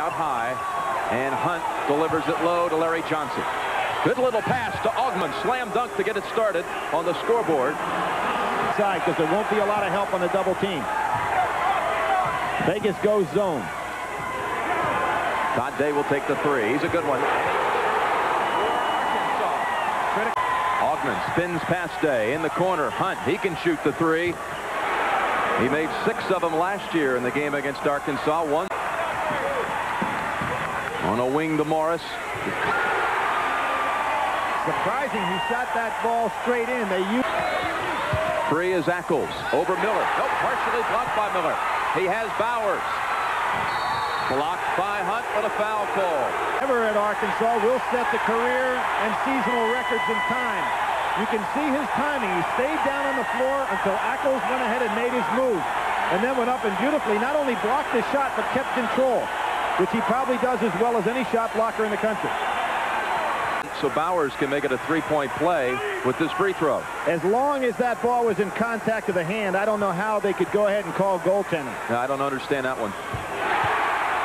out high. And Hunt delivers it low to Larry Johnson. Good little pass to Augmon. Slam dunk to get it started on the scoreboard. Side because there won't be a lot of help on the double team. Vegas goes zone. Todd Day will take the three. He's a good one. Augmon spins past Day in the corner. Hunt, he can shoot the three. He made six of them last year in the game against Arkansas. One on a wing to Morris. Surprising he shot that ball straight in. They used Free is Ackles over Miller. Nope, partially blocked by Miller. He has Bowers. Blocked by Hunt, but a foul call. Ever at Arkansas will set the career and seasonal records in time. You can see his timing. He stayed down on the floor until Ackles went ahead and made his move. And then went up and beautifully not only blocked the shot, but kept control, which he probably does as well as any shot blocker in the country. So Bowers can make it a three-point play with this free throw. As long as that ball was in contact of the hand, I don't know how they could go ahead and call goaltending. I don't understand that one.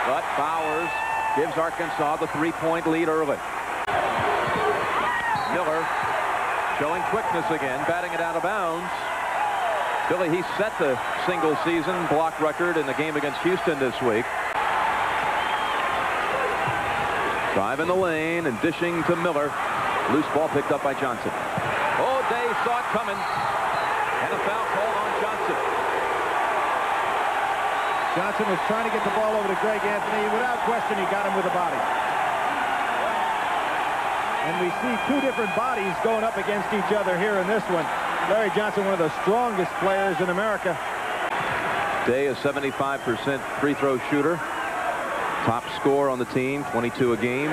But Bowers gives Arkansas the three-point lead early. Miller showing quickness again, batting it out of bounds. Billy, he set the single season block record in the game against Houston this week. Drive in the lane and dishing to Miller. Loose ball picked up by Johnson. Oh, Day saw it coming. And a foul call on Johnson. Johnson was trying to get the ball over to Greg Anthony. Without question, he got him with a body. And we see two different bodies going up against each other here in this one. Larry Johnson, one of the strongest players in America. Day is 75% free throw shooter. Top score on the team, 22 a game.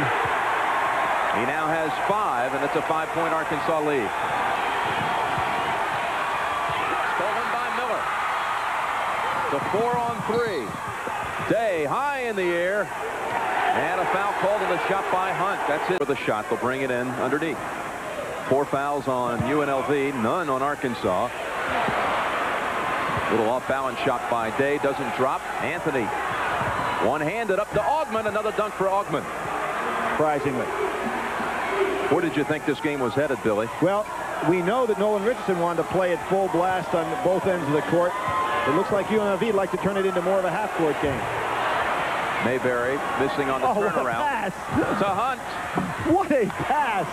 He now has five, and it's a five-point Arkansas lead. Stolen by Miller. The four on three. Day high in the air. And a foul called on the shot by Hunt. That's it for the shot. They'll bring it in underneath. Four fouls on UNLV, none on Arkansas. Little off-balance shot by Day. Doesn't drop. Anthony one-handed up to Augmon. Another dunk for Augmon. Surprisingly. Where did you think this game was headed, Billy? Well, we know that Nolan Richardson wanted to play at full blast on both ends of the court. It looks like UNLV like to turn it into more of a half-court game. Mayberry missing on the oh, turnaround. pass. To Hunt. What a pass.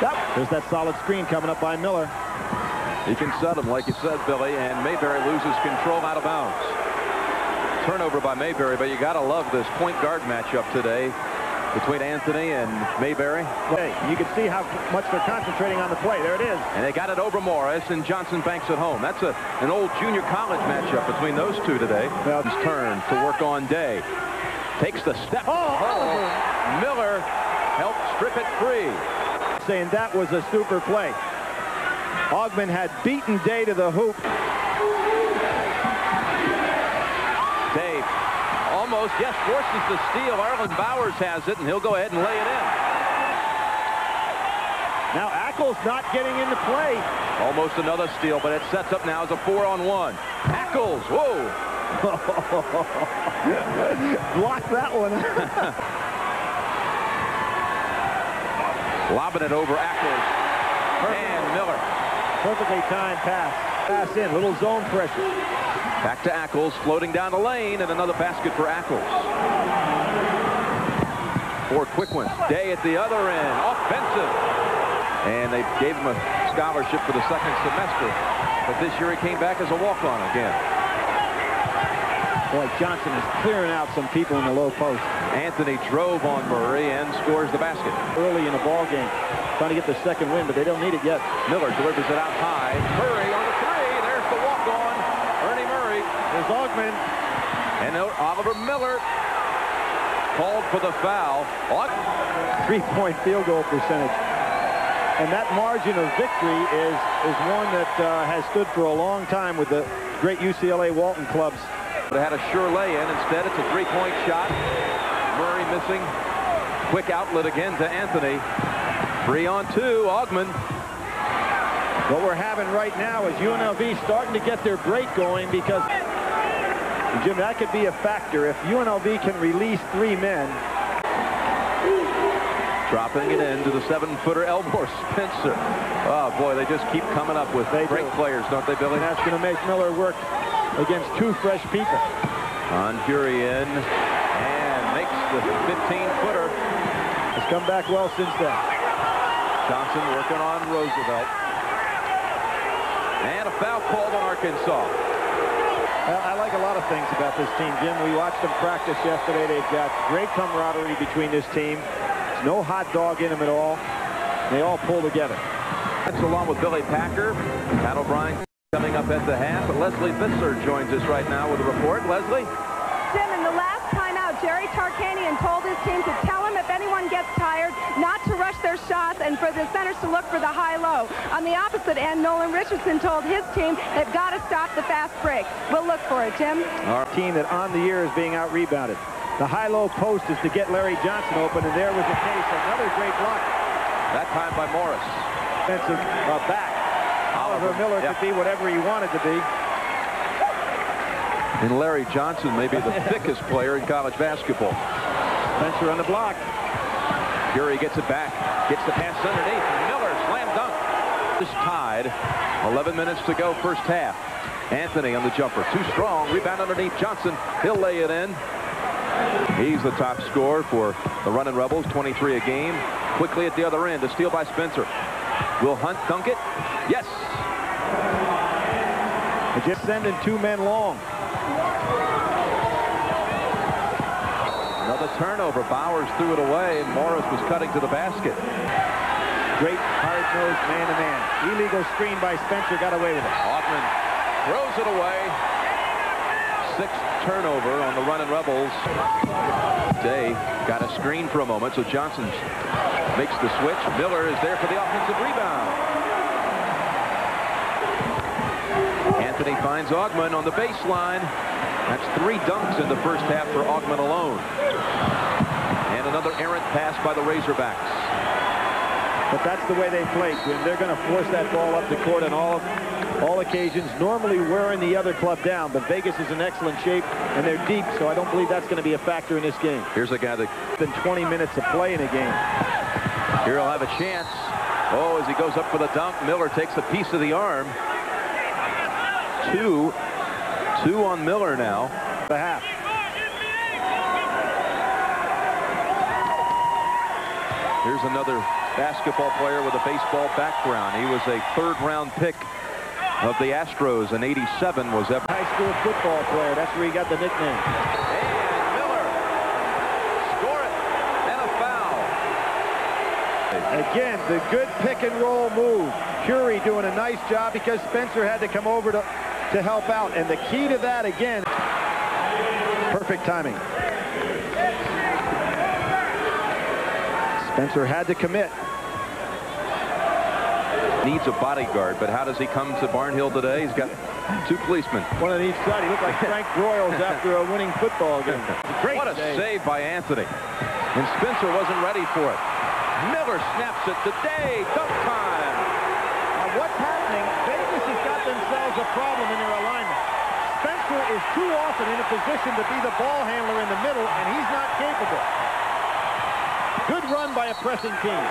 That, there's that solid screen coming up by Miller. He can set him, like you said, Billy, and Mayberry loses control out of bounds turnover by Mayberry, but you got to love this point guard matchup today between Anthony and Mayberry. Hey, you can see how much they're concentrating on the play. There it is. And they got it over Morris, and Johnson banks at home. That's a, an old junior college matchup between those two today. Well, his turn to work on Day. Takes the step. Oh, oh, oh. Oliver. Miller helped strip it free. Saying that was a super play. Augmon had beaten Day to the hoop. Almost, yes, forces the steal. Arlyn Bowers has it, and he'll go ahead and lay it in. Now Ackles not getting into play. Almost another steal, but it sets up now as a four-on-one. Ackles, whoa. Block that one. Lobbing it over Ackles. And Miller. Perfectly timed pass. Pass in, little zone pressure. Back to Ackles, floating down the lane, and another basket for Ackles. Four quick ones. Day at the other end, offensive. And they gave him a scholarship for the second semester. But this year he came back as a walk-on again. Boy, Johnson is clearing out some people in the low post. Anthony drove on Murry and scores the basket. Early in the ball game, trying to get the second win, but they don't need it yet. Miller delivers it out high. Murry on the three. There's the walk-on. Ernie There's Augmon. And Oliver Miller called for the foul. Three-point field goal percentage. And that margin of victory is, is one that uh, has stood for a long time with the great UCLA Walton clubs. But it had a sure lay-in. Instead, it's a three-point shot. Murry missing. Quick outlet again to Anthony. Three on two. Augmon. What we're having right now is UNLV starting to get their break going because Jim, that could be a factor. If UNLV can release three men, Dropping it in to the seven-footer Elmore Spencer. Oh, boy, they just keep coming up with They great do. players, don't they, Billy? and that's going to make Miller work against two fresh people. On Fury in and makes the 15-footer. Has come back well since then. Johnson working on Roosevelt. And a foul called on Arkansas. Well, I like a lot of things about this team, Jim. We watched them practice yesterday. They've got great camaraderie between this team. There's no hot dog in them at all. They all pull together. That's along with Billy Packer. Pat O'Brien coming up at the half. But Lesley Visser joins us right now with a report. Lesley? Jim, in the last timeout, Jerry Tarkanian told his team to tell him if anyone gets tired not to rush their shots and for the centers to look for the high-low. On the opposite end, Nolan Richardson told his team they've got to stop the fast break. We'll look for it, Jim. Our team that on the year is being out-rebounded. The high-low post is to get Larry Johnson open, and there was the case. Another great block. That time by Morris. Defensive uh, back. Oliver Miller Yeah. could be whatever he wanted to be. And Larry Johnson may be the thickest player in college basketball. Spencer on the block. Fury gets it back. Gets the pass underneath. Miller slam dunk. Is tied. 11 minutes to go first half. Anthony on the jumper. Too strong. Rebound underneath Johnson. He'll lay it in. He's the top scorer for the running Rebels. 23 a game. Quickly at the other end. A steal by Spencer. Will Hunt dunk it? Yes. Just sending two men long. Another turnover. Bowers threw it away, and Morris was cutting to the basket. Great hard-nosed man-to-man. Illegal screen by Spencer. Got away with it. Hoffman throws it away. Sixth turnover on the running Rebels. Day got a screen for a moment, so Johnson makes the switch. Miller is there for the offensive rebound. Anthony finds Augmon on the baseline. That's three dunks in the first half for Augmon alone. And another errant pass by the Razorbacks. But that's the way they play, Jim. They're going to force that ball up the court on all all occasions, normally wearing the other club down. But Vegas is in excellent shape, and they're deep, so I don't believe that's going to be a factor in this game. Here's a guy that Than 20 minutes of play in a game. Here he'll have a chance. Oh, as he goes up for the dunk, Miller takes a piece of the arm. Two. Two on Miller now. The half. Here's another basketball player with a baseball background. He was a third-round pick of the Astros in 87 was ever. High school football player. That's where he got the nickname. And Miller. Score it. And a foul. Again, the good pick and roll move. Curie doing a nice job because Spencer had to come over to, to help out. And the key to that, again, perfect timing. Spencer had to commit. Needs a bodyguard, but how does he come to Barnhill today? He's got two policemen. One on each side. He looked like Frank Broyles after a winning football game. Great What a save. save by Anthony. And Spencer wasn't ready for it. Miller snaps it today. Dunk time. Now what's happening, Vegas has got themselves a problem in their alignment. Spencer is too often in a position to be the ball handler in the middle, and he's not capable. Good run by a pressing team.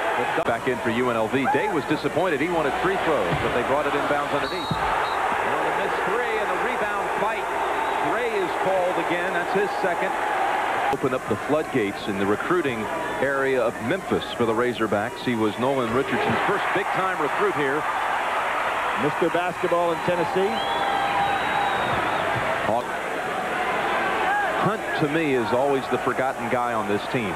Back in for UNLV. Day was disappointed. He wanted free throws, but they brought it inbounds underneath. And on the missed three and the rebound fight. Gray is called again. That's his second. Open up the floodgates in the recruiting area of Memphis for the Razorbacks. He was Nolan Richardson's first big-time recruit here. Mr. Basketball in Tennessee. Hunt, to me, is always the forgotten guy on this team.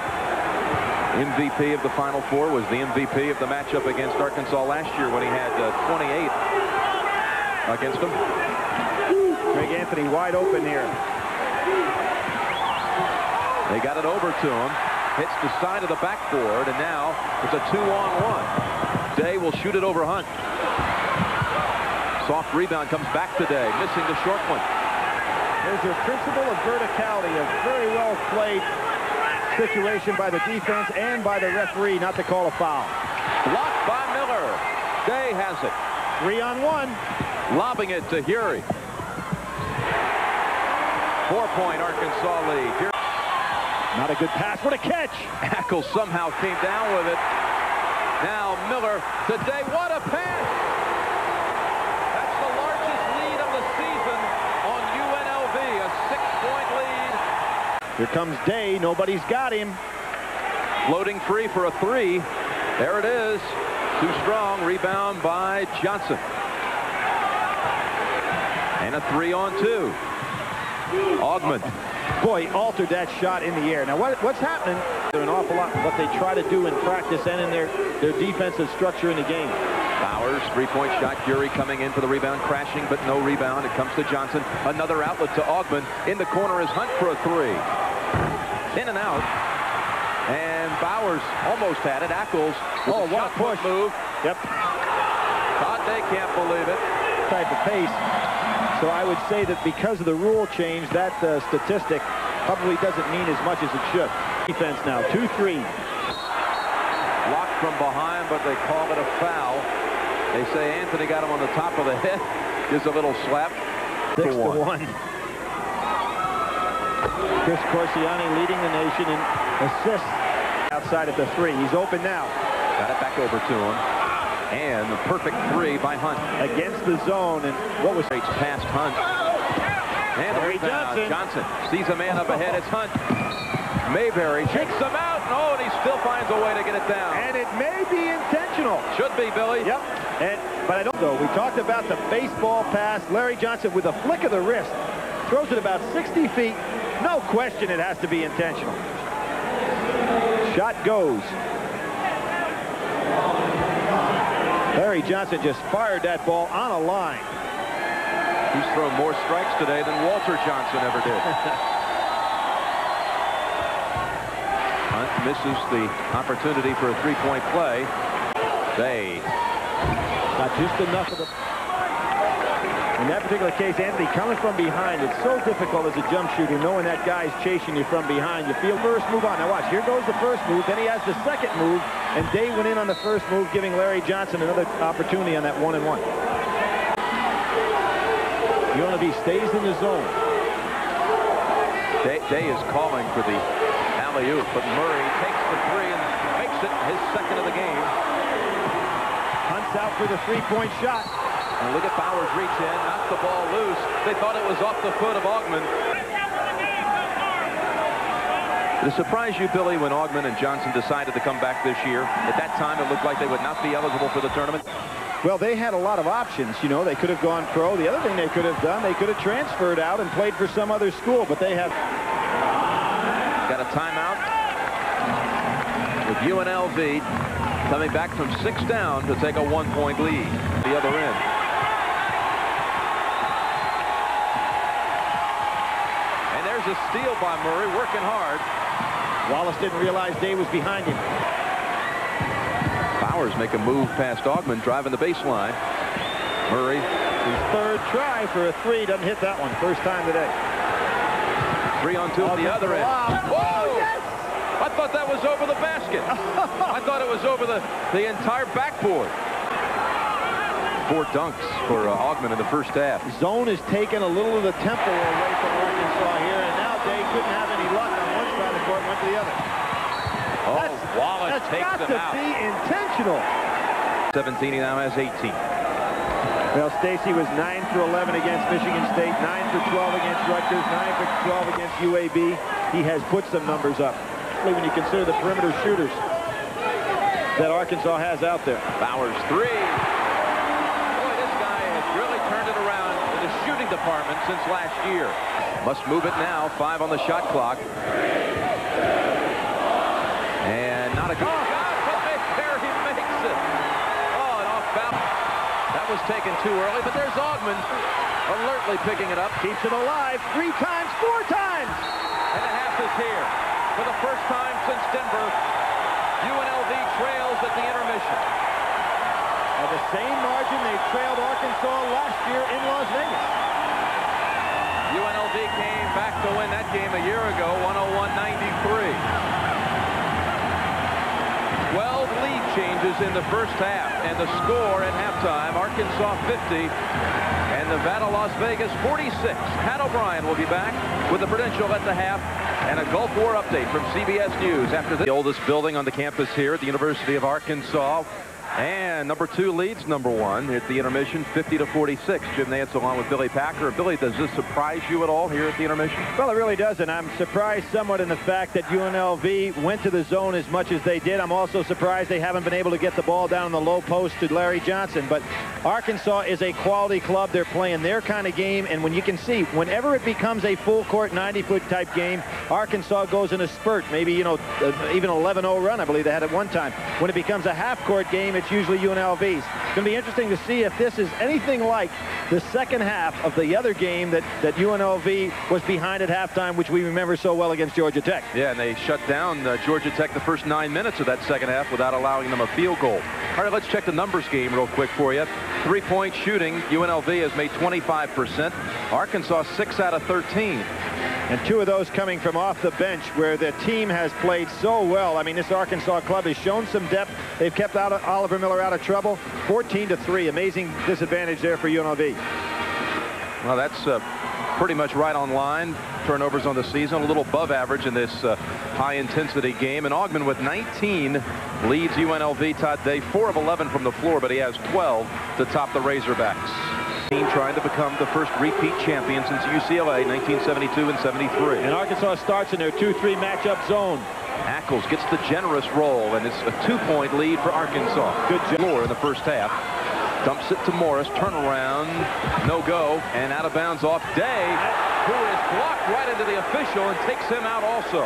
MVP of the Final Four was the MVP of the matchup against Arkansas last year when he had uh, 28 against them. Greg Anthony wide open here. They got it over to him. Hits the side of the backboard, and now it's a two-on-one. Day will shoot it over Hunt. Soft rebound comes back today, missing the short one. There's a principle of verticality, a very well played situation by the defense and by the referee not to call a foul. Blocked by Miller. Day has it. Three on one. Lobbing it to Huery. Four-point Arkansas lead. Here Not a good pass. What a catch. Ackles somehow came down with it. Now Miller today. What a pass! That's the largest lead of the season on UNLV. A six-point lead. Here comes Day. Nobody's got him. Floating free for a three. There it is. Too strong. Rebound by Johnson. And a three on two. Augmon. Boy, altered that shot in the air. Now, what, what's happening? They're an awful lot of what they try to do in practice and in their, their defensive structure in the game. Bowers, three-point shot. Fury coming in for the rebound, crashing, but no rebound. It comes to Johnson. Another outlet to Augmon. In the corner is Hunt for a three. In and out. And Bowers almost had it. Ackles. Oh, what a push. move. Yep. Todd Day can't believe it. Type of pace. So I would say that because of the rule change, that uh, statistic probably doesn't mean as much as it should. Defense now, 2-3. Locked from behind, but they call it a foul. They say Anthony got him on the top of the head. Gives a little slap. Six To to one. Chris Corchiani leading the nation in assists outside at the three. He's open now Got it back over to him. And the perfect three by Hunt. against the zone. And what was Straight past Hunt. And. Johnson. Johnson sees a man up ahead. It's Hunt. Mayberry kicks him out. Oh, and he still finds a way to get it down. And it may be intentional. Should be, Billy. Yep. And but I don't know. We talked about the baseball pass. Larry Johnson with a flick of the wrist throws it about 60 feet. No question it has to be intentional. Shot goes. Larry Johnson just fired that ball on a line. He's thrown more strikes today than Walter Johnson ever did. Hunt misses the opportunity for a three-point play. Day Not just enough of the... In that particular case, Anthony, coming from behind, it's so difficult as a jump shooter knowing that guy's chasing you from behind. You feel first move on. Now watch, here goes the first move. Then he has the second move, and Day went in on the first move, giving Larry Johnson another opportunity on that one and one. UNLV stays in the zone. Day, Day is calling for the alley-oop, but Murry takes the three and makes it his second of the game. Hunts out for the three-point shot. And look at Bowers reach in, knock the ball loose. They thought it was off the foot of Augmon. Did it surprise you, Billy, when Augmon and Johnson decided to come back this year? At that time, it looked like they would not be eligible for the tournament. Well, they had a lot of options. You know, they could have gone pro. The other thing they could have done, they could have transferred out and played for some other school, but they have Got a timeout with UNLV coming back from six down to take a one-point lead. The other end. And there's a steal by Murry, working hard. Wallace didn't realize Day was behind him. Bowers make a move past Augmon, driving the baseline. Murry, His third try for a three. Doesn't hit that one. First time today. three on two at the other end. Whoa! Oh, I thought that was over the basket. I thought it was over the, the entire backboard. Four dunks for uh, Augmon in the first half. Zone is taking a little of the tempo away from Arkansas here, and now Day couldn't have any luck on one side of the court, went to the other. Oh, That's- Wallace That's takes got to out. be intentional. 17, he now has 18. Well, Stacey was 9 for 11 against Michigan State, 9 for 12 against Rutgers, 9 for 12 against UAB. He has put some numbers up, when you consider the perimeter shooters that Arkansas has out there. Bowers three. Boy, this guy has really turned it around in the shooting department since last year. Must move it now. Five on the shot clock. And not a good oh, shot, but there he makes it. Oh, and off foul. That was taken too early, but there's Augmon alertly picking it up. Keeps it alive three times, four times. And the half is here. For the first time since Denver, UNLV trails at the intermission. At the same margin they trailed Arkansas last year in Las Vegas. UNLV came back to win that game a year ago, 101-93. 12 lead changes in the first half, and the score at halftime, Arkansas 50 and Nevada, Las Vegas, 46. Pat O'Brien will be back with the Prudential at the half and a Gulf War update from CBS News after the oldest building on the campus here at the University of Arkansas. And number two leads number one at the intermission, 50 to 46. Jim Nantz along with Billy Packer. Billy, does this surprise you at all here at the intermission? Well, it really doesn't. I'm surprised somewhat in the fact that UNLV went to the zone as much as they did. I'm also surprised they haven't been able to get the ball down the low post to Larry Johnson. But Arkansas is a quality club. They're playing their kind of game. And when you can see, whenever it becomes a full court 90-foot type game, Arkansas goes in a spurt. Maybe, you know, uh, even 11-0 run, I believe they had at one time. When it becomes a half-court game, it's usually UNLV's. It's going to be interesting to see if this is anything like the second half of the other game that, that UNLV was behind at halftime, which we remember so well against Georgia Tech. Yeah, and they shut down uh, Georgia Tech the first nine minutes of that second half without allowing them a field goal. All right, let's check the numbers game real quick for you. Three-point shooting, UNLV has made 25%. Arkansas 6 out of 13. And two of those coming from off the bench where the team has played so well. I mean, this Arkansas club has shown some depth. They've kept out Oliver Miller out of trouble. 14 to 3. Amazing disadvantage there for UNLV. Well, that's uh, pretty much right on line. Turnovers on the season, a little above average in this uh, high-intensity game. And Augmon with 19 leads UNLV Todd Day. 4 of 11 from the floor, but he has 12 to top the Razorbacks trying to become the first repeat champion since UCLA 1972 and 73. And Arkansas starts in their 2-3 matchup zone. Ackles gets the generous roll, and it's a two-point lead for Arkansas. Good job. Floor in the first half. Dumps it to Morris. Turnaround. No go. And out of bounds off Day, who is blocked right into the official and takes him out also.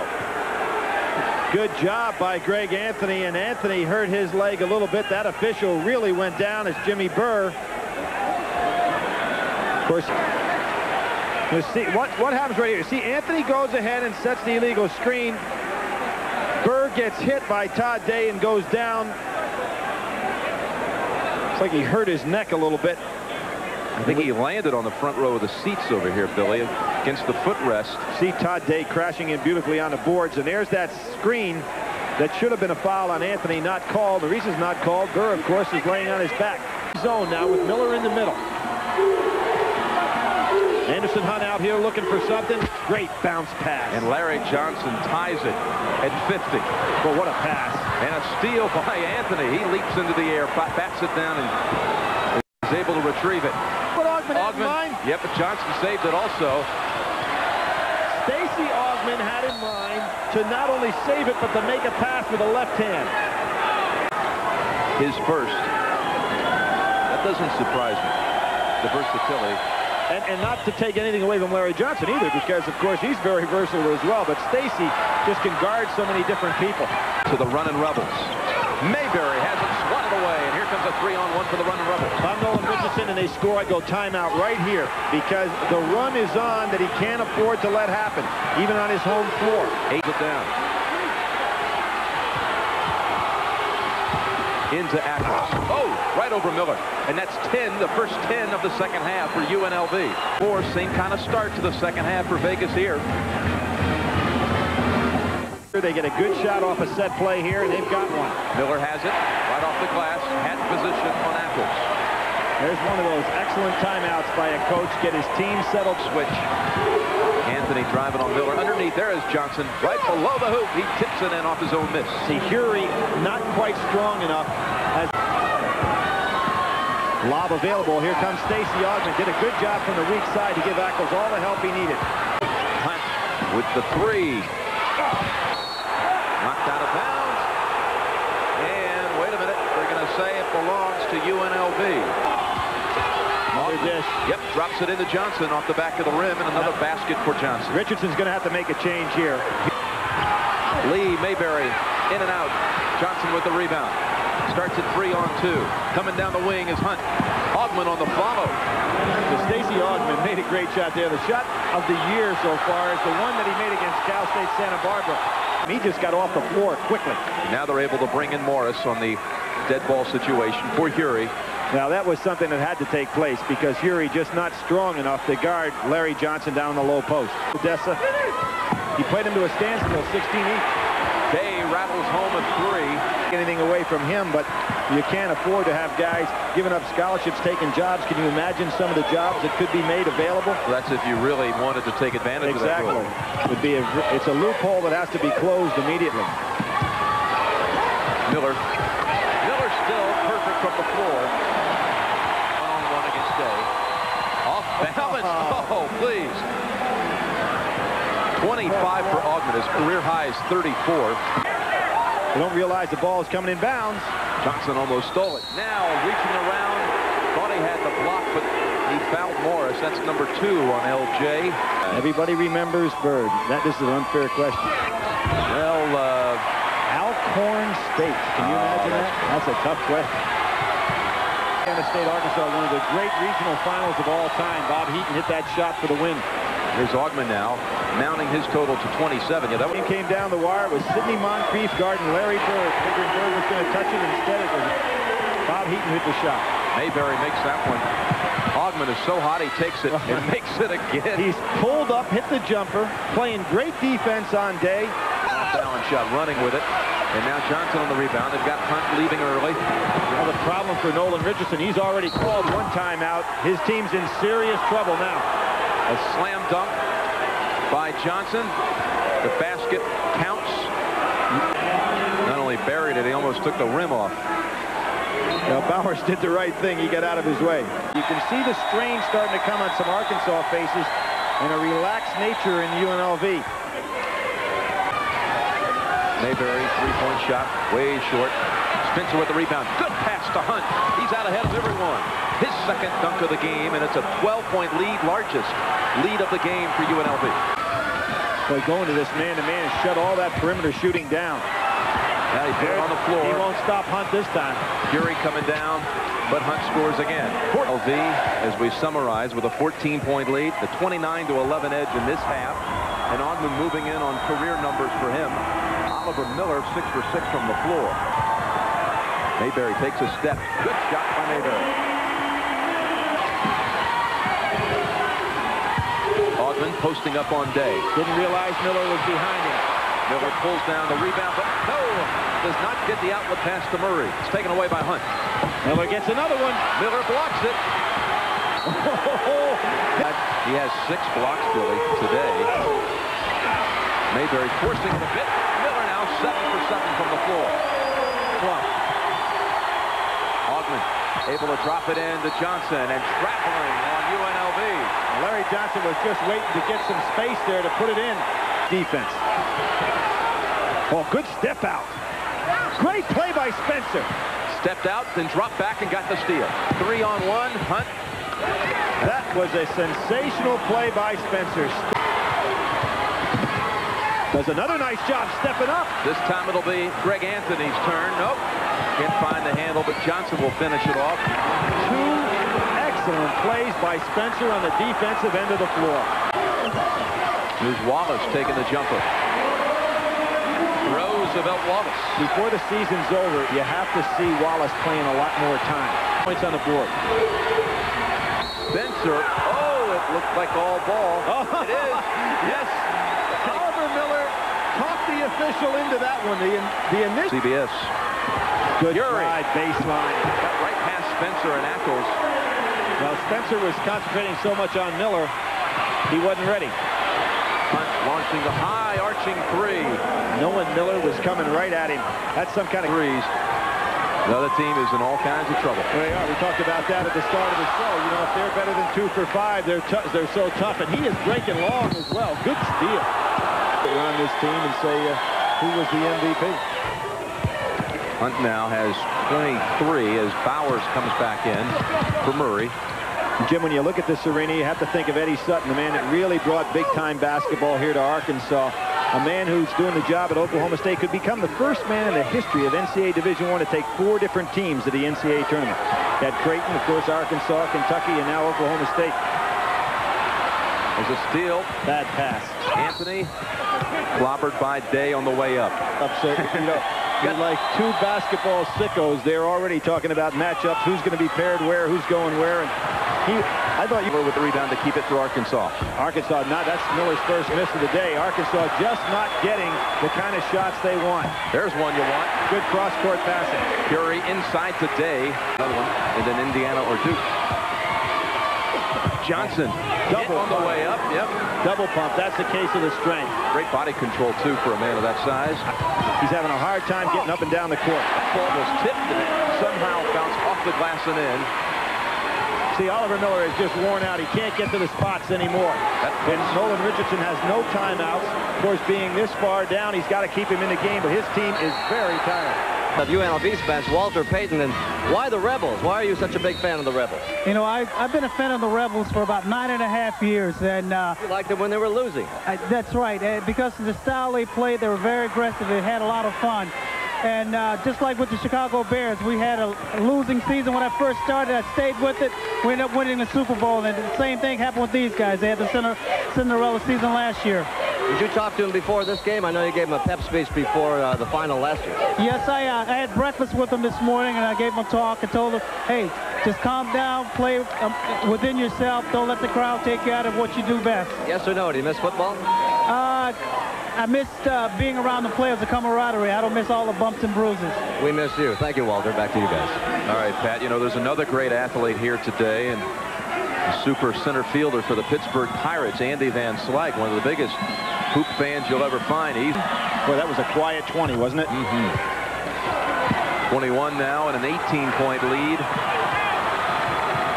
Good job by Greg Anthony, and Anthony hurt his leg a little bit. That official really went down as Jimmy Burr of course, you see what what happens right here. See, Anthony goes ahead and sets the illegal screen. Burr gets hit by Todd Day and goes down. It's like he hurt his neck a little bit. I think he landed on the front row of the seats over here, Billy, against the footrest. See Todd Day crashing in beautifully on the boards, and there's that screen that should have been a foul on Anthony, not called. The reason's not called. Burr, of course, is laying on his back. Zone now with Miller in the middle. Anderson Hunt out here looking for something. Great bounce pass. And Larry Johnson ties it at 50. Well, what a pass. And a steal by Anthony. He leaps into the air, bats it down, and is able to retrieve it. But Augmon, Augmon Yep, but Johnson saved it also. Stacey Augmon had in mind to not only save it, but to make a pass with a left hand. His first. That doesn't surprise me. The versatility and, and not to take anything away from Larry Johnson either, because, of course, he's very versatile as well. But Stacey just can guard so many different people. To the running Rebels. Mayberry has it swatted away, and here comes a three-on-one for the running Rebels. I'm Nolan Richardson and they score, I go timeout right here because the run is on that he can't afford to let happen, even on his home floor. Eight it down. Into Ackles. Oh, right over Miller. And that's 10, the first 10 of the second half for UNLV. Four, same kind of start to the second half for Vegas here. They get a good shot off a set play here, and they've got one. Miller has it right off the glass, hat position on Ackles. There's one of those excellent timeouts by a coach. Get his team settled. Switch. Anthony driving on Miller. Underneath there is Johnson right below the hoop. He tips it in off his own miss. See, Huery not quite strong enough. As Lob available. Here comes Stacey Augmon. Did a good job from the weak side to give Ackles all the help he needed. Hunt with the three. Knocked out of bounds. And wait a minute. They're going to say it belongs to UNLV. Dish. Yep, drops it into Johnson off the back of the rim, and another basket for Johnson. Richardson's going to have to make a change here. Lee Mayberry in and out. Johnson with the rebound. Starts at three on two. Coming down the wing is Hunt. Augmon on the follow. So Stacey Augmon made a great shot there. The shot of the year so far is the one that he made against Cal State Santa Barbara. He just got off the floor quickly. Now they're able to bring in Morris on the dead ball situation for Huery. Now, that was something that had to take place because Huery just not strong enough to guard Larry Johnson down the low post. Odessa, he played him to a standstill, 16 each. Day rattles home a three. Anything away from him, but You can't afford to have guys giving up scholarships, taking jobs. Can you imagine some of the jobs that could be made available? That's if you really wanted to take advantage exactly. of that Would be a, it's a loophole that has to be closed immediately. Miller still perfect from the floor. One-on-one against Day. Off balance. Oh, please. 25 for Augmon. His career high is 34. You don't realize the ball is coming in bounds. Johnson almost stole it. Now reaching around. Thought he had the block, but he fouled Morris. That's number two on LJ. Everybody remembers Bird. That this is an unfair question. Well, uh, Alcorn State. Can you Oh, imagine that? That's a tough question. Indiana State, Arkansas, one of the great regional finals of all time. Bob Heaton hit that shot for the win. here's Augmon now, mounting his total to 27. Yeah, that Game came down the wire. Was Sidney Moncrief guarding Larry Bird. Figuring Bird was going to touch it. Instead, it was Bob Heaton hit the shot. Mayberry makes that one. Augmon is so hot he takes it and makes it again. He's pulled up, hit the jumper, playing great defense on day. Balance shot running with it. And now Johnson on the rebound. They've got Hunt leaving early. Well, the problem for Nolan Richardson, he's already called one timeout. His team's in serious trouble now. A slam dunk by Johnson. The basket counts. Not only buried it, he almost took the rim off. Now, Bowers did the right thing. He got out of his way. You can see the strain starting to come on some Arkansas faces and a relaxed nature in UNLV. Mayberry, three-point shot, way short. Spencer with the rebound. Good pass to Hunt. He's out ahead of everyone. His second dunk of the game, and it's a 12-point lead, largest lead of the game for UNLV. Boy, going to this man-to-man -man, shut all that perimeter shooting down. Now he put it on the floor. He won't stop Hunt this time. Fury coming down, but Hunt scores again. LV, as we summarize, with a 14-point lead, the 29 to 11 edge in this half, and Augmon moving in on career numbers for him. Oliver Miller, six for six from the floor. Mayberry takes a step. Good shot by Mayberry. Augmon posting up on day. Didn't realize Miller was behind him. Miller pulls down the rebound, but no, does not get the outlet pass to Murry. It's taken away by Hunt. Miller gets another one. Miller blocks it. he has six blocks, Billy, today. Mayberry forcing it a bit. Seven from the floor. Plump. Augmon able to drop it in to Johnson and traveling on UNLV. Larry Johnson was just waiting to get some space there to put it in. Defense. Oh, good step out. Great play by Spencer. Stepped out, then dropped back and got the steal. Three on one. Hunt. That was a sensational play by Spencer. Does another nice job stepping up. This time it'll be Greg Anthony's turn. Nope. Can't find the handle, but Johnson will finish it off. Two excellent plays by Spencer on the defensive end of the floor. Here's Wallace taking the jumper. Roosevelt Wallace. Before the season's over, you have to see Wallace playing a lot more time. Points on the board. Spencer. Oh, it looked like all ball. Oh, it is. Yes. Oliver Miller talked the official into that one. The, the initial. CBS. Good Fury. drive baseline. Got right past Spencer and Ackles. Well, Spencer was concentrating so much on Miller, he wasn't ready. Hunt launching the high arching three. Knowing Miller was coming right at him. That's some kind of... Threes. The other team is in all kinds of trouble. They are. We talked about that at the start of the show. You know, if they're better than two for five, they're they're so tough. And he is breaking long as well. Good steal. On this team and say uh, who was the MVP. Hunt now has 23 as Bowers comes back in for Murry. Jim, when you look at this arena, you have to think of Eddie Sutton, the man that really brought big-time basketball here to Arkansas. A man who's doing the job at Oklahoma State could become the first man in the history of NCAA Division I to take four different teams to the NCAA tournament. Had Creighton, of course, Arkansas, Kentucky, and now Oklahoma State. There's a steal. Bad pass. Anthony clobbered by Day on the way up. Upset. You know, you're like two basketball sickos. They're already talking about matchups, who's going to be paired where, who's going where. And He, I thought you were with the rebound to keep it for Arkansas. Arkansas, not that's Miller's first miss of the day. Arkansas just not getting the kind of shots they want. There's one you want. Good cross-court passing. Curry inside today. Another one. And then Indiana or Duke. Johnson double on the way up. Yep. Double pump. That's the case of the strength. Great body control, too, for a man of that size. He's having a hard time getting up and down the court. That ball was tipped and somehow bounced off the glass and in. See, Oliver Miller is just worn out. He can't get to the spots anymore. And Nolan Richardson has no timeouts. Of course, being this far down, he's got to keep him in the game, but his team is very tired of UNLV's bench, Walter Payton. And why the Rebels? Why are you such a big fan of the Rebels? You know, I, have been a fan of the Rebels for about nine and a half years. and uh, You liked them when they were losing. I, that's right. Uh, because of the style they played, they were very aggressive. They had a lot of fun. And uh, just like with the Chicago Bears, we had a losing season when I first started. I stayed with it. We ended up winning the Super Bowl. And the same thing happened with these guys. They had the Cinderella season last year. Did you talk to him before this game? I know you gave him a pep speech before uh, the final last year. Yes, I, uh, I had breakfast with him this morning, and I gave him a talk and told him, hey, just calm down, play um, within yourself. Don't let the crowd take you out of what you do best. Yes or no? Do you miss football? Uh, I missed uh, being around the players, the camaraderie. I don't miss all the bumps and bruises. We miss you. Thank you, Walter. Back to you guys. All right, Pat. You know, there's another great athlete here today, and super center fielder for the Pittsburgh Pirates, Andy Van Slyke, one of the biggest hoop fans you'll ever find. He's, Boy, that was a quiet 20, wasn't it? Mm -hmm. 21 now and an 18-point lead.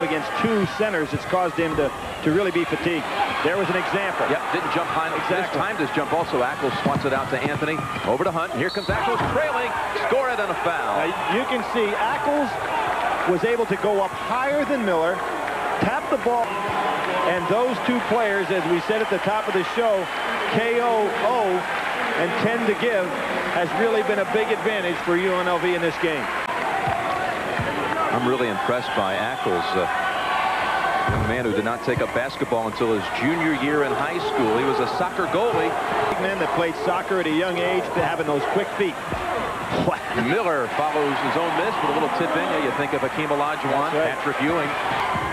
Against two centers, it's caused him to, to really be fatigued. There was an example. Yep, didn't jump high enough. Exactly. This time this jump also. Ackles swats it out to Anthony. Over to Hunt. Here comes Ackles trailing. Score it on a foul. Now, you can see Ackles was able to go up higher than Miller, tap the ball, and those two players, as we said at the top of the show, KOO and tend to give has really been a big advantage for UNLV in this game. I'm really impressed by Ackles, a young man who did not take up basketball until his junior year in high school. He was a soccer goalie. Big man that played soccer at a young age to having those quick feet. Miller follows his own miss with a little tip in. You think of Hakeem Olajuwon. Patrick Ewing.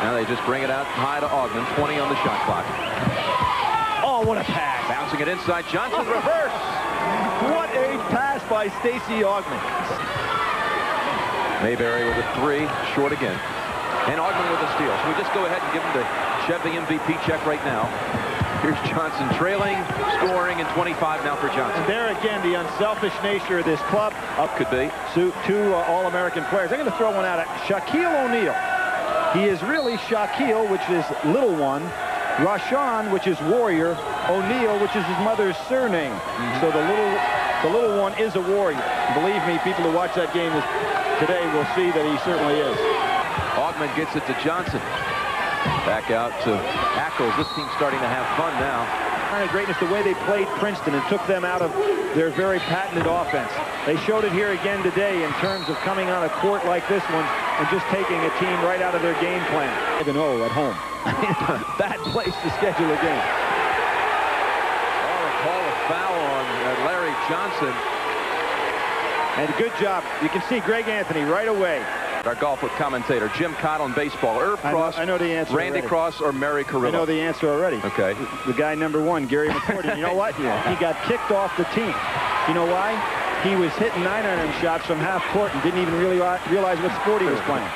Now they just bring it out high to Augmon. 20 on the shot clock. Oh, what a pass. Bouncing it inside. Johnson reverse. What a pass by Stacey Augmon. Mayberry with a three. Short again. And Augmon with a steal. So we just go ahead and give him the Chevy MVP check right now. Here's Johnson trailing, scoring, and 25 now for Johnson. And there again, the unselfish nature of this club. Up could be. Two, two uh, All-American players. I'm going to throw one out at Shaquille O'Neal. He is really Shaquille, which is little one. Rashaun, which is warrior. O'Neal, which is his mother's surname. Mm -hmm. So the little the little one is a warrior. Believe me, people who watch that game today will see that he certainly is. Augmon gets it to Johnson. Back out to Ackles. This team's starting to have fun now. Kind of greatness, the way they played Princeton and took them out of their very patented offense. They showed it here again today in terms of coming on a court like this one and just taking a team right out of their game plan. 5-0 at home. Bad place to schedule a game. Oh, call a foul on uh, Larry Johnson. And good job. You can see Greg Anthony right away. Our golf with commentator Jim Cottle baseball. Irv Cross, I know, I know the answer Randy already. Cross, or Mary Carillo. I know the answer already. Okay. The, the guy number one, Gary McCord. you know what? yeah. He got kicked off the team. You know why? He was hitting nine iron shots from half court and didn't even really realize what sport he was playing.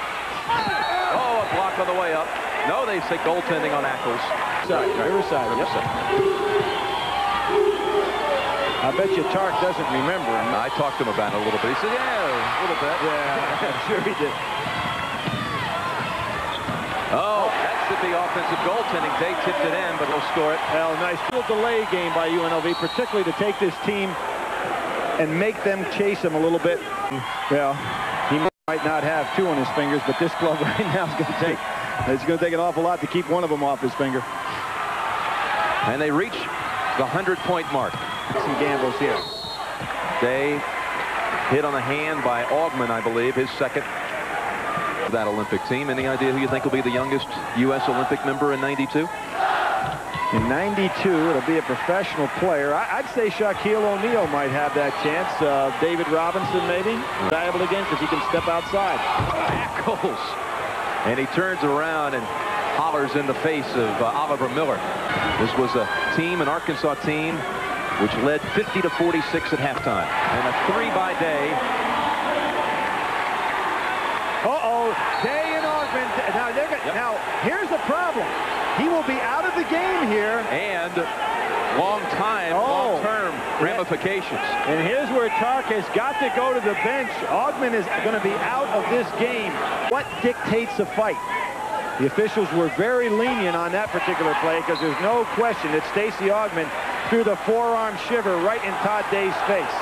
Oh, a block on the way up. No, they say goaltending on Ackles. Side, Riverside. Riverside. I bet you Tark doesn't remember him. I talked to him about it a little bit. He said, yeah, a little bit. Yeah, I'm sure he did. Oh, that should be offensive goaltending. They tipped it in, but he'll score it. Well, nice little delay game by UNLV, particularly to take this team and make them chase him a little bit. Well, he might not have two on his fingers, but this glove right now is going to take it's going to take an awful lot to keep one of them off his finger. And they reach the 100-point mark. Some gambles here. Day hit on the hand by Augmon, I believe, his second that Olympic team. Any idea who you think will be the youngest U.S. Olympic member in 92? In 92, it'll be a professional player. I, would say Shaquille O'Neal might have that chance. Uh, David Robinson, maybe. Valuable against if he can step outside. goals. And he turns around and hollers in the face of uh, Oliver Miller. This was a team, an Arkansas team, which led 50 to 46 at halftime. And a three by day. Uh-oh, Day and Augmon. Now, they're gonna, Yep. now, here's the problem. He will be out of the game here. And long time, Oh. long-term ramifications. And here's where Tark has got to go to the bench. Augmon is going to be out of this game. What dictates the fight? The officials were very lenient on that particular play because there's no question that Stacey Augmon threw the forearm shiver right in Todd Day's face.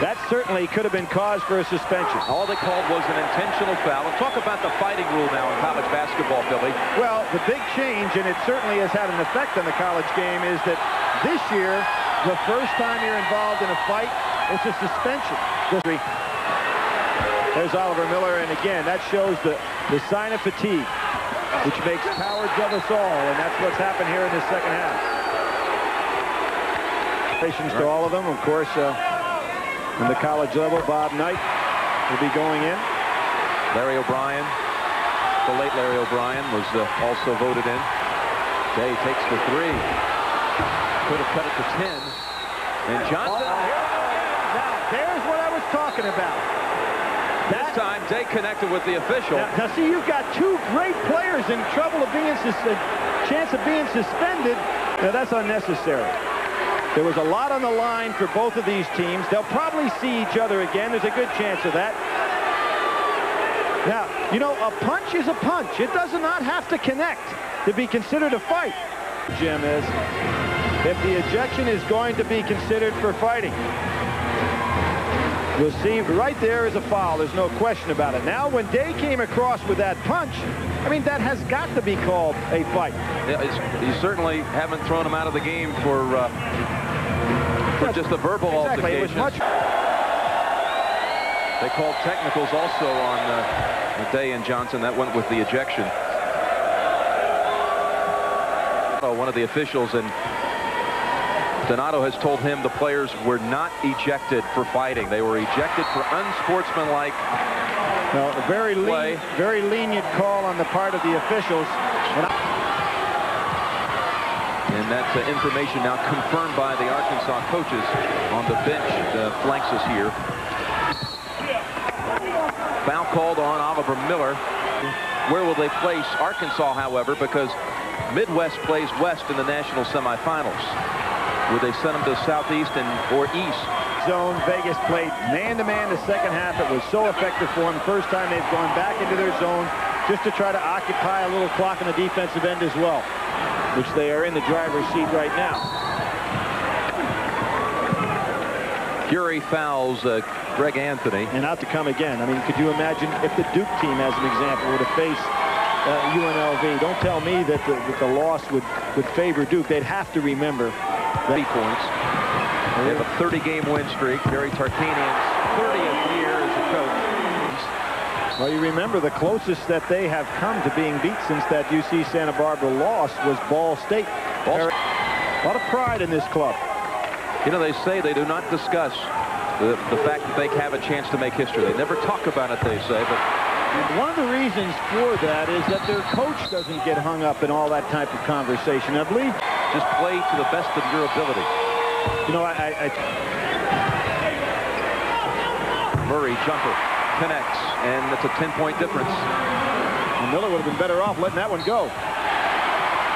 That certainly could have been cause for a suspension. All they called was an intentional foul. And talk about the fighting rule now in college basketball, Billy. Well, the big change, and it certainly has had an effect on the college game, is that this year, the first time you're involved in a fight, it's a suspension. There's Oliver Miller, and again, that shows the, the sign of fatigue, which makes cowards of us all, and that's what's happened here in the second half. Congratulations to all of them. Of course, uh, on the college level, Bob Knight will be going in. Larry O'Brien, the late Larry O'Brien, was uh, also voted in. Day takes the three. Could have cut it to 10. And Johnson, Now, there's what I was talking about. this time, Day connected with the official. Now, now, see, you've got two great players in trouble of being sus a chance of being suspended. Now, that's unnecessary. There was a lot on the line for both of these teams. They'll probably see each other again. There's a good chance of that. Now, you know, a punch is a punch. It does not have to connect to be considered a fight. Jim is, if the ejection is going to be considered for fighting, You'll see right there is a foul. There's no question about it. Now, when Day came across with that punch, I mean, that has got to be called a fight. Yeah, You certainly haven't thrown him out of the game for, uh, for just the verbal Exactly. It was altercations. much. They called technicals also on uh, Day and Johnson. That went with the ejection. One of the officials, and Donato has told him the players were not ejected for fighting. They were ejected for unsportsmanlike. No, a very Play. lenient, very lenient call on the part of the officials. I- uh, information now confirmed by the Arkansas coaches on the bench uh, flanks us here. Foul called on Oliver Miller. Where will they place Arkansas, however, because Midwest plays West in the national semifinals. Would they send them to Southeast and or East? zone. Vegas played man-to-man the second half. It was so effective for them. First time they've gone back into their zone just to try to occupy a little clock on the defensive end as well, which they are in the driver's seat right now. Huery fouls uh, Greg Anthony. and out to come again. I mean, could you imagine if the Duke team, as an example, were to face uh, UNLV? Don't tell me that the, that the loss would, would favor Duke. They'd have to remember 30 points. They have a 30-game win streak. Jerry Tarkanian's 30th year as a coach. Well, you remember the closest that they have come to being beat since that UC Santa Barbara loss was Ball State. Ball a lot of pride in this club. You know, they say they do not discuss the, the fact that they have a chance to make history. They never talk about it, they say, but One of the reasons for that is that their coach doesn't get hung up in all that type of conversation. I believe, just play to the best of your ability. you know, I, I, I Murry, jumper, connects, and it's a 10-point difference. Miller would have been better off letting that one go.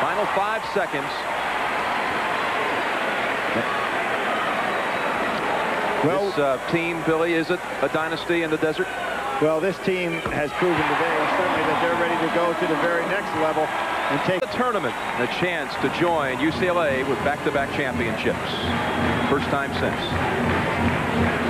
Final five seconds. Well, This uh, team, Billy, is it a dynasty in the desert? well, this team has proven today certainly that they're ready to go to the very next level and take The tournament, and a chance to join UCLA with back-to-back championships. First time since.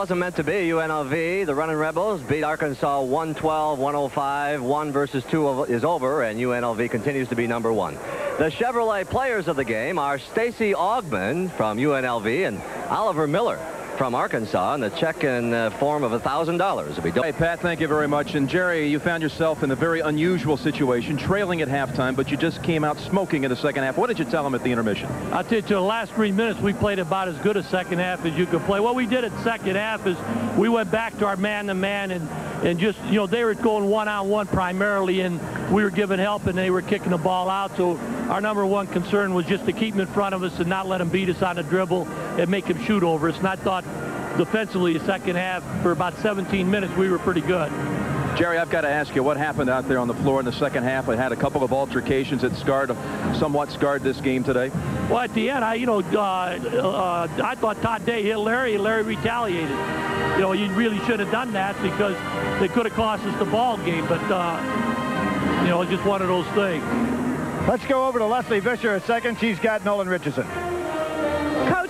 Wasn't meant to be. UNLV, the Running Rebels, beat Arkansas 112-105. One versus two is over, and UNLV continues to be number one. The Chevrolet players of the game are Stacey Augmon from UNLV and Oliver Miller from Arkansas, and the check in uh, form of $1,000 will be Hey, Pat, thank you very much. And Jerry, you found yourself in a very unusual situation, trailing at halftime, but you just came out smoking in the second half. What did you tell them at the intermission? I'll tell you, to the last three minutes, we played about as good a second half as you could play. What we did at second half is we went back to our man-to-man and, and just, you know, they were going one-on-one primarily, and we were giving help, and they were kicking the ball out. So our number one concern was just to keep them in front of us and not let them beat us on the dribble and make him shoot over us. And I thought defensively, the second half, for about 17 minutes, we were pretty good. Jerry, I've got to ask you, what happened out there on the floor in the second half? I had a couple of altercations that scarred, somewhat scarred this game today. Well, at the end, I, you know, uh, uh, I thought Todd Day hit Larry, and Larry retaliated. You know, you really should have done that because they could have cost us the ball game. But, uh, you know, it's just one of those things. Let's go over to Lesley Visser a second. She's got Nolan Richardson.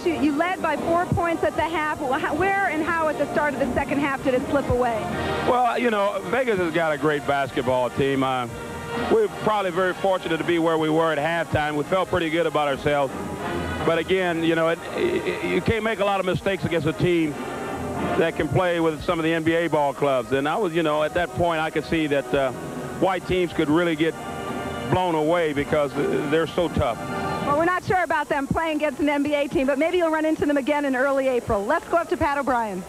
You, you led by four points at the half. Where and how at the start of the second half did it slip away? Well, you know, Vegas has got a great basketball team. Uh, we're probably very fortunate to be where we were at halftime. We felt pretty good about ourselves. But again, you know, it, it, you can't make a lot of mistakes against a team that can play with some of the NBA ball clubs. And I was, you know, at that point, I could see that uh, white teams could really get blown away because they're so tough. Well, we're not sure about them playing against an NBA team, but maybe you'll run into them again in early April. Let's go up to Pat O'Brien.